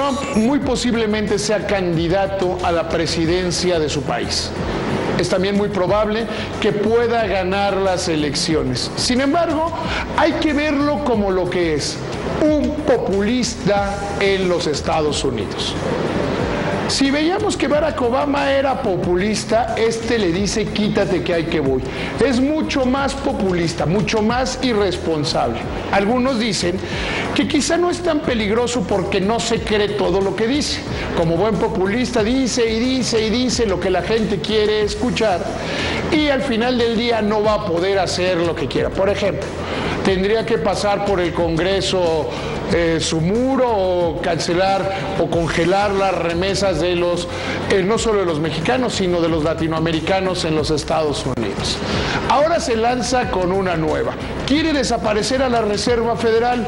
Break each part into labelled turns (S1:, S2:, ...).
S1: Trump muy posiblemente sea candidato a la presidencia de su país. Es también muy probable que pueda ganar las elecciones. Sin embargo, hay que verlo como lo que es, un populista en los Estados Unidos. Si veíamos que Barack Obama era populista, este le dice quítate que hay que voy. Es mucho más populista, mucho más irresponsable. Algunos dicen que quizá no es tan peligroso porque no se cree todo lo que dice. Como buen populista dice y dice y dice lo que la gente quiere escuchar y al final del día no va a poder hacer lo que quiera. Por ejemplo, tendría que pasar por el Congreso eh, su muro o cancelar o congelar las remesas de los, eh, no solo de los mexicanos, sino de los latinoamericanos en los Estados Unidos. Ahora se lanza con una nueva. Quiere desaparecer a la Reserva Federal.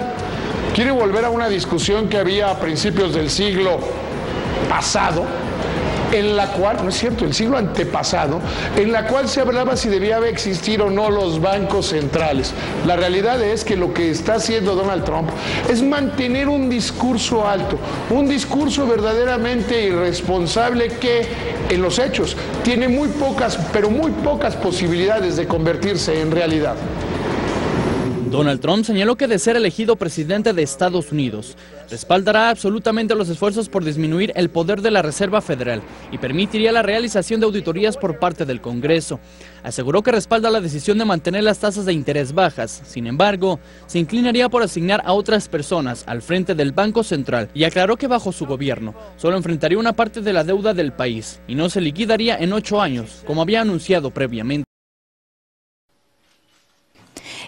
S1: Quiere volver a una discusión que había a principios del siglo pasado, en la cual, no es cierto, el siglo antepasado, en la cual se hablaba si debía existir o no los bancos centrales. La realidad es que lo que está haciendo Donald Trump es mantener un discurso alto, un discurso verdaderamente irresponsable que en los hechos tiene muy pocas, pero muy pocas posibilidades de convertirse en realidad.
S2: Donald Trump señaló que de ser elegido presidente de Estados Unidos, respaldará absolutamente los esfuerzos por disminuir el poder de la Reserva Federal y permitiría la realización de auditorías por parte del Congreso. Aseguró que respalda la decisión de mantener las tasas de interés bajas. Sin embargo, se inclinaría por asignar a otras personas al frente del Banco Central y aclaró que bajo su gobierno solo enfrentaría una parte de la deuda del país y no se liquidaría en ocho años, como había anunciado previamente.